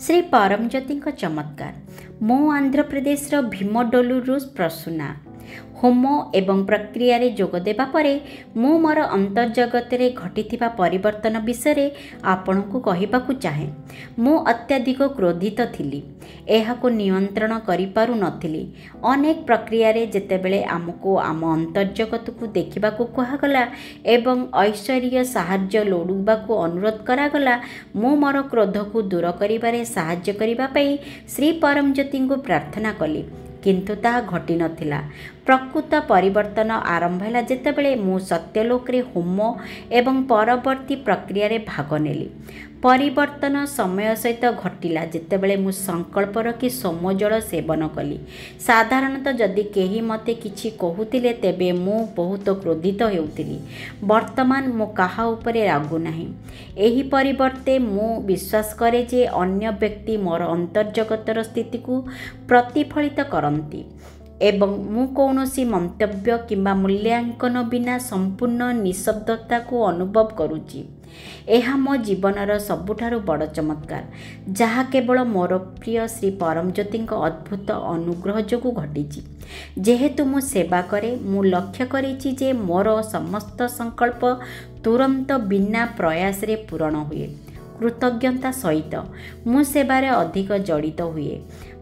ଶ୍ରୀ ପରମଜ୍ୟୋତିଙ୍କ ଚମତ୍କାର। ମୁଁ ଆନ୍ଧ୍ରପ୍ରଦେଶର ଭୀମଡୋଲୁରୁ ପ୍ରସୂନା। ହୋମ ଏବଂ ପ୍ରକ୍ରିୟାରେ ଯୋଗ ଦେବା ପରେ ମୁଁ ମୋର ଅନ୍ତର୍ଜଗତରେ ଘଟିଥିବା ପରିବର୍ତ୍ତନ ବିଷୟରେ ଆପଣଙ୍କୁ କହିବାକୁ ଚାହେଁ। ମୁଁ ଅତ୍ୟଧିକ କ୍ରୋଧିତ ଥିଲି। ଏହାକୁ ନିୟନ୍ତ୍ରଣ କରିପାରୁନଥିଲି ଅନେକ ପ୍ରକ୍ରିୟାରେ ଯେତେବେଳେ ଆମକୁ ଆମ ଅନ୍ତର୍ଜଗତକୁ ଦେଖିବାକୁ କୁହାଗଲା ଏବଂ ଐଶ୍ୱର୍ଯ୍ୟ ସାହାଯ୍ୟ ଲୋଡ଼ିବାକୁ ଅନୁରୋଧ କରାଗଲା ମୁଁ ମୋର କ୍ରୋଧକୁ ଦୂର କରିବାରେ ସାହାଯ୍ୟ କରିବା ପାଇଁ ଶ୍ରୀ ପରମଜ୍ୟୋତିଙ୍କୁ ପ୍ରାର୍ଥନା କଲି। କିନ୍ତୁ ତାହା ଘଟିନଥିଲା ପ୍ରକୃତ ପରିବର୍ତ୍ତନ ଆରମ୍ଭ ହେଲା ଯେତେବେଳେ ମୁଁ ସତ୍ୟଲୋକରେ ହୋମ ଏବଂ ପରବର୍ତ୍ତୀ ପ୍ରକ୍ରିୟାରେ ଭାଗ ନେଲି। ପରିବର୍ତ୍ତନ ସମୟ ସହିତ ଘଟିଲା। ଯେତେବେଳେ ମୁଁ ସଂକଳ୍ପ ରଖି ସୋମଜଳ ସେବନ କଲି। ସାଧାରଣତଃ ଯଦି କେହି ମୋତେ କିଛି କହୁଥିଲେ ତେବେ ମୁଁ ବହୁତ କ୍ରୋଧିତ ହେଉଥିଲି। ବର୍ତ୍ତମାନ ମୁଁ କାହା ଉପରେ ରାଗୁନାହିଁ ଏହି ପରିବର୍ତ୍ତେ ମୁଁ ବିଶ୍ୱାସ କରେ ଯେ ଅନ୍ୟ ବ୍ୟକ୍ତି ମୋର ଅନ୍ତର୍ଜଗତର ସ୍ଥିତିକୁ ପ୍ରତିଫଳିତ କରନ୍ତି। ଏବଂ ମୁଁ କୌଣସି ମନ୍ତବ୍ୟ କିମ୍ବା ମୂଲ୍ୟାଙ୍କନ ବିନା ସମ୍ପୂର୍ଣ୍ଣ ନିଃଶବ୍ଦତାକୁ ଅନୁଭବ କରୁଛି। ଏହା ମୋ ଜୀବନର ସବୁଠାରୁ ବଡ଼ ଚମତ୍କାର ଯାହା କେବଳ ମୋର ପ୍ରିୟ ଶ୍ରୀ ପରମଜ୍ୟୋତିଙ୍କ ଅଦ୍ଭୁତ ଅନୁଗ୍ରହ ଯୋଗୁଁ ଘଟିଛି। ଯେହେତୁ ମୁଁ ସେବା କରେ ମୁଁ ଲକ୍ଷ୍ୟ କରିଛି ଯେ ମୋର ସମସ୍ତ ସଂକଳ୍ପ ତୁରନ୍ତ ବିନା ପ୍ରୟାସରେ ପୂରଣ ହୁଏ। କୃତଜ୍ଞତା ସହିତ ମୁଁ ସେବାରେ ଅଧିକ ଜଡ଼ିତ ହୁଏ।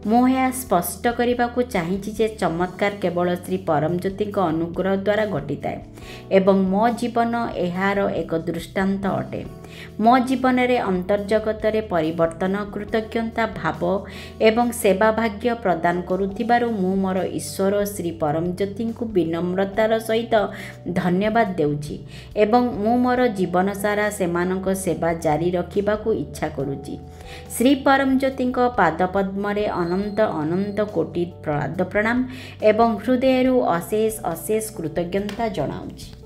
ମୁଁ ଏହା ସ୍ପଷ୍ଟ କରିବାକୁ ଚାହିଁଛି ଯେ ଚମତ୍କାର କେବଳ ଶ୍ରୀ ପରମଜ୍ୟୋତିଙ୍କ ଅନୁଗ୍ରହ ଦ୍ୱାରା ଘଟିଥାଏ ଏବଂ ମୋ ଜୀବନ ଏହାର ଏକ ଦୃଷ୍ଟାନ୍ତ ଅଟେ। ମୋ ଜୀବନରେ ଅନ୍ତର୍ଜଗତରେ ପରିବର୍ତ୍ତନ କୃତଜ୍ଞତା ଭାବ ଏବଂ ସେବା ଭାଗ୍ୟ ପ୍ରଦାନ କରୁଥିବାରୁ ମୁଁ ମୋର ଈଶ୍ୱର ଶ୍ରୀ ପରମଜ୍ୟୋତିଙ୍କୁ ବିନମ୍ରତାର ସହିତ ଧନ୍ୟବାଦ ଦେଉଛି ଏବଂ ମୁଁ ମୋର ଜୀବନ ସାରା ସେମାନଙ୍କ ସେବା ଜାରି ରଖିବାକୁ ଇଚ୍ଛା କରୁଛି। ଶ୍ରୀ ପରମଜ୍ୟୋତିଙ୍କ ପାଦପଦ୍ମରେ ଅନନ୍ତ ଅନନ୍ତ କୋଟି ପାଦ ପ୍ରଣାମ ଏବଂ ହୃଦୟରୁ ଅଶେଷ ଅଶେଷ କୃତଜ୍ଞତା ଜଣାଉଛି